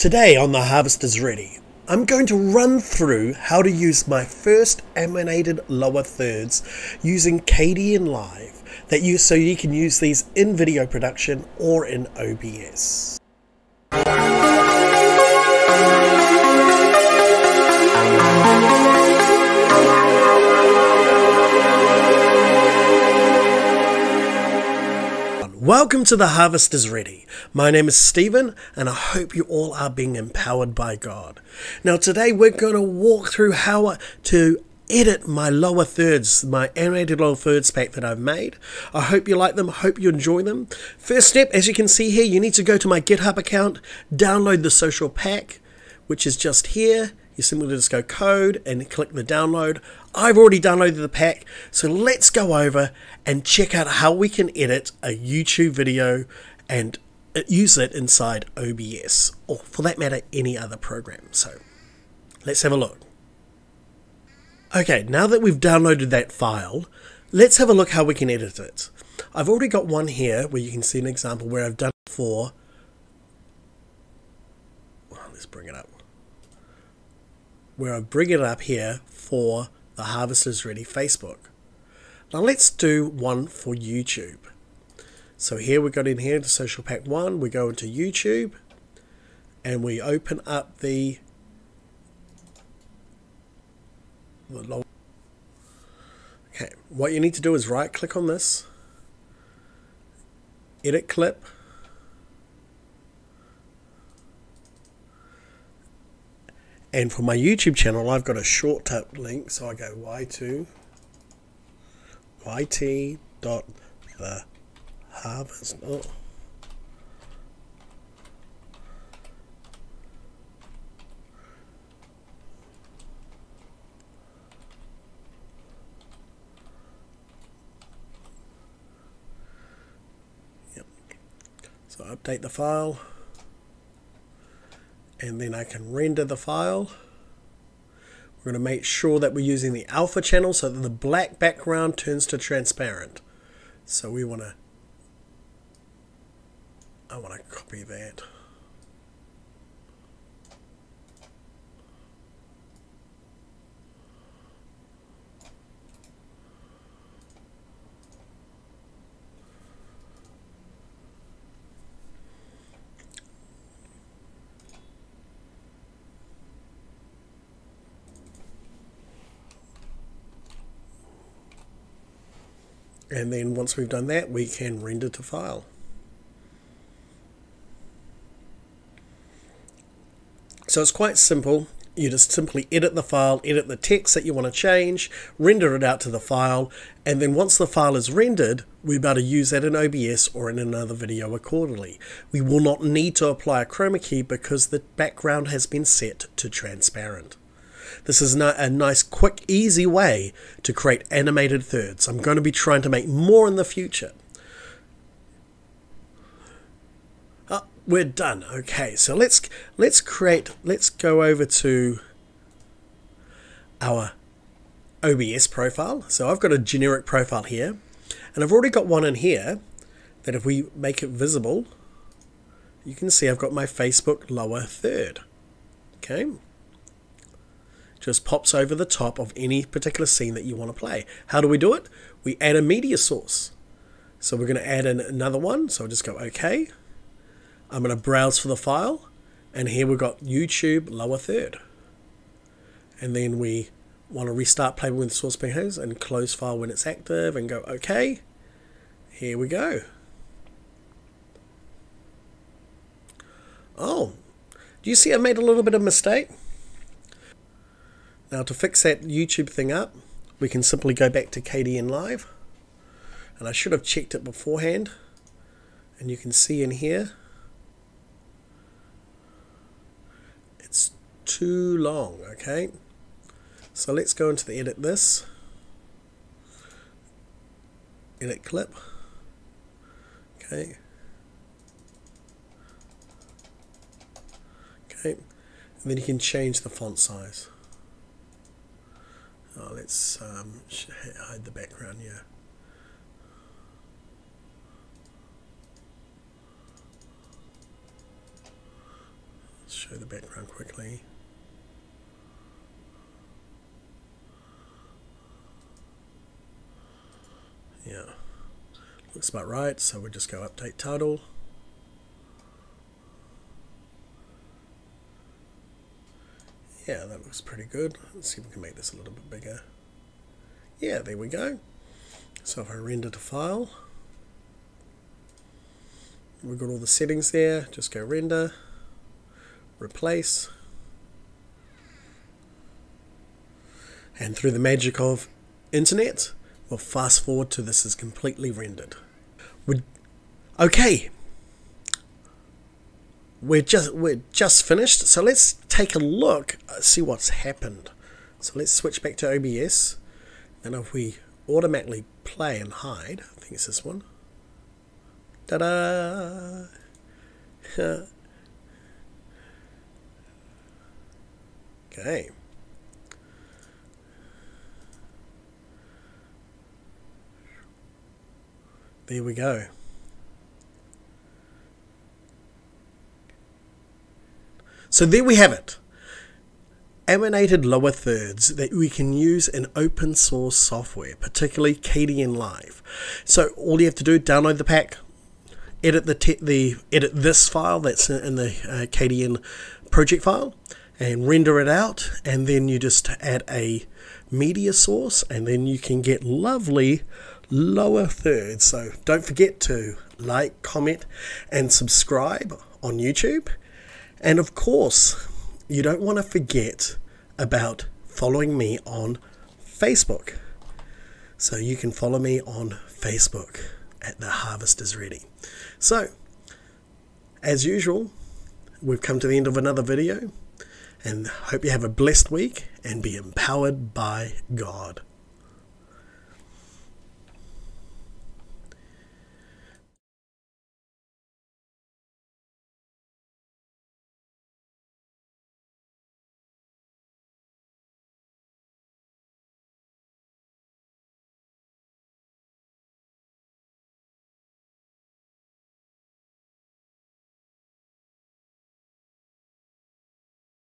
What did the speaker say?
Today on The Harvest is Ready, I'm going to run through how to use my first animated lower thirds using Kdenlive that you so you can use these in video production or in OBS. Welcome to The Harvest is Ready. My name is Stephen, and I hope you all are being empowered by God. Now, today we're going to walk through how to edit my lower thirds, my animated lower thirds pack that I've made. I hope you like them, hope you enjoy them. First step, as you can see here, you need to go to my GitHub account, download the social pack, which is just here. You simply just go code and click the download. I've already downloaded the pack, so let's go over and check out how we can edit a YouTube video and uh, use it inside OBS, or for that matter, any other program. So let's have a look. Okay, now that we've downloaded that file, let's have a look how we can edit it. I've already got one here where you can see an example where I've done it for. Well, let's bring it up. Where I bring it up here for the Harvest is Ready Facebook. Now let's do one for YouTube. So here we got in here to Social Pack 1, we go into YouTube and we open up the, the Okay, what you need to do is right click on this, edit clip, and for my YouTube channel I've got a shortcut link so I go y2 yt dot the harvest oh. Yep. So update the file and then I can render the file. We're going to make sure that we're using the alpha channel so that the black background turns to transparent. So we want to, I want to copy that. And then once we've done that we can render to file. So it's quite simple. You just simply edit the file edit the text that you want to change render it out to the file and then once the file is rendered we're about to use that in OBS or in another video accordingly. We will not need to apply a chroma key because the background has been set to transparent this is a nice, quick, easy way to create animated thirds. I'm going to be trying to make more in the future. Oh, we're done. Okay, so let's let's create. Let's go over to our OBS profile. So I've got a generic profile here, and I've already got one in here that if we make it visible, you can see I've got my Facebook lower third. Okay just pops over the top of any particular scene that you want to play. How do we do it? We add a media source. So we're going to add in another one. So I'll just go OK. I'm going to browse for the file. And here we've got YouTube lower third. And then we want to restart playing with source behaves and close file when it's active and go OK. Here we go. Oh, do you see I made a little bit of mistake? Now to fix that YouTube thing up, we can simply go back to Kdenlive. And I should have checked it beforehand. And you can see in here, it's too long, okay? So let's go into the edit this. Edit clip. Okay. Okay. And then you can change the font size. Oh, let's um, hide the background here. Let's show show the background quickly. Yeah, looks about right. So we'll just go update title. Yeah, that looks pretty good. Let's see if we can make this a little bit bigger. Yeah, there we go. So if I render to file, we've got all the settings there. Just go render, replace, and through the magic of internet, we'll fast forward to this is completely rendered. we okay, we're just we're just finished. So let's take a look, uh, see what's happened. So let's switch back to OBS, and if we automatically play and hide, I think it's this one. Ta-da! okay. There we go. So there we have it. Animated lower thirds that we can use in open source software, particularly Kdenlive. So all you have to do, download the pack, edit the the edit this file that's in the uh, KDN project file, and render it out, and then you just add a media source, and then you can get lovely lower thirds. So don't forget to like, comment, and subscribe on YouTube. And of course, you don't want to forget about following me on Facebook. So you can follow me on Facebook at The Harvest is Ready. So, as usual, we've come to the end of another video and hope you have a blessed week and be empowered by God.